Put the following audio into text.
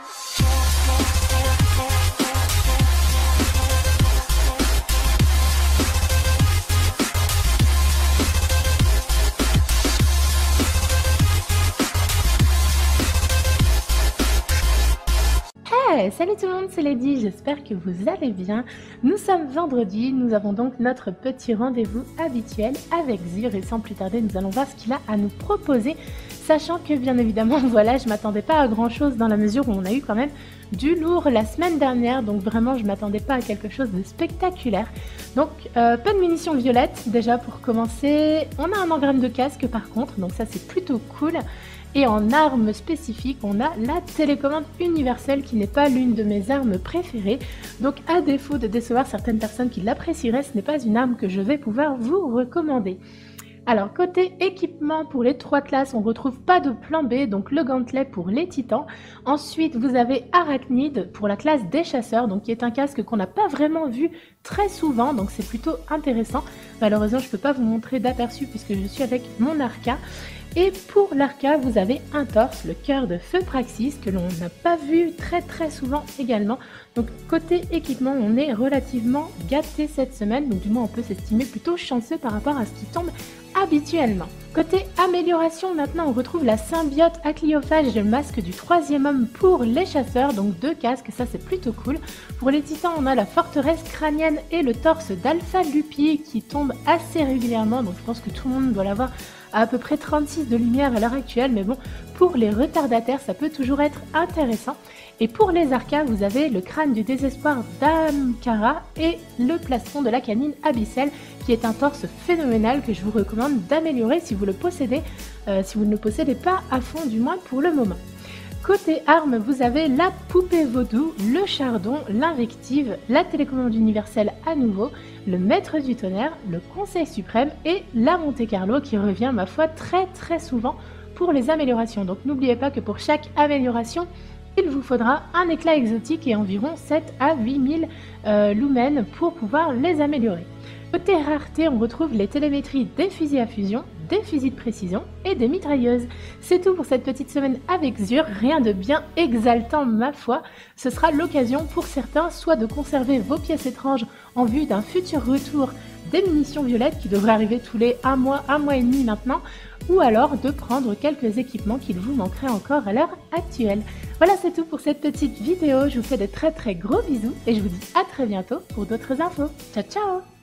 down. Salut tout le monde, c'est Lady, j'espère que vous allez bien. Nous sommes vendredi, nous avons donc notre petit rendez-vous habituel avec Zur et sans plus tarder nous allons voir ce qu'il a à nous proposer, sachant que bien évidemment voilà je m'attendais pas à grand chose dans la mesure où on a eu quand même du lourd la semaine dernière, donc vraiment je m'attendais pas à quelque chose de spectaculaire. Donc euh, pas de munitions violettes déjà pour commencer, on a un engramme de casque par contre, donc ça c'est plutôt cool. Et en arme spécifique, on a la télécommande universelle qui n'est pas l'une de mes armes préférées. Donc à défaut de décevoir certaines personnes qui l'apprécieraient, ce n'est pas une arme que je vais pouvoir vous recommander. Alors côté équipement pour les trois classes, on retrouve pas de plan B, donc le gantelet pour les titans. Ensuite, vous avez Arachnide pour la classe des chasseurs, donc qui est un casque qu'on n'a pas vraiment vu très souvent, donc c'est plutôt intéressant. Malheureusement, je ne peux pas vous montrer d'aperçu puisque je suis avec mon arca. Et pour l'arca, vous avez un torse, le cœur de feu Praxis, que l'on n'a pas vu très très souvent également. Donc côté équipement, on est relativement gâté cette semaine, donc du moins on peut s'estimer plutôt chanceux par rapport à ce qui tombe habituellement. Côté amélioration, maintenant on retrouve la symbiote acliophage de masque du troisième homme pour les chasseurs, donc deux casques, ça c'est plutôt cool. Pour les titans, on a la forteresse crânienne et le torse d'Alpha Lupier qui tombe assez régulièrement, donc je pense que tout le monde doit l'avoir à, peu près 36 de lumière à l'heure actuelle, mais bon, pour les retardataires, ça peut toujours être intéressant. Et pour les arcas, vous avez le crâne du désespoir d'Amkara et le plastron de la canine abyssale, qui est un torse phénoménal que je vous recommande d'améliorer si vous le possédez, euh, si vous ne le possédez pas à fond du moins pour le moment. Côté armes, vous avez la poupée vaudou, le chardon, l'invective, la télécommande universelle à nouveau, le maître du tonnerre, le conseil suprême et la Monte Carlo qui revient ma foi très très souvent pour les améliorations. Donc n'oubliez pas que pour chaque amélioration, il vous faudra un éclat exotique et environ 7 à 8000 euh, lumens pour pouvoir les améliorer. Côté rareté, on retrouve les télémétries des fusils à fusion, des fusils de précision et des mitrailleuses. C'est tout pour cette petite semaine avec Zur, rien de bien exaltant ma foi. Ce sera l'occasion pour certains soit de conserver vos pièces étranges en vue d'un futur retour des munitions violettes qui devraient arriver tous les un mois, un mois et demi maintenant, ou alors de prendre quelques équipements qu'il vous manquerait encore à l'heure actuelle. Voilà, c'est tout pour cette petite vidéo. Je vous fais de très très gros bisous et je vous dis à très bientôt pour d'autres infos. Ciao ciao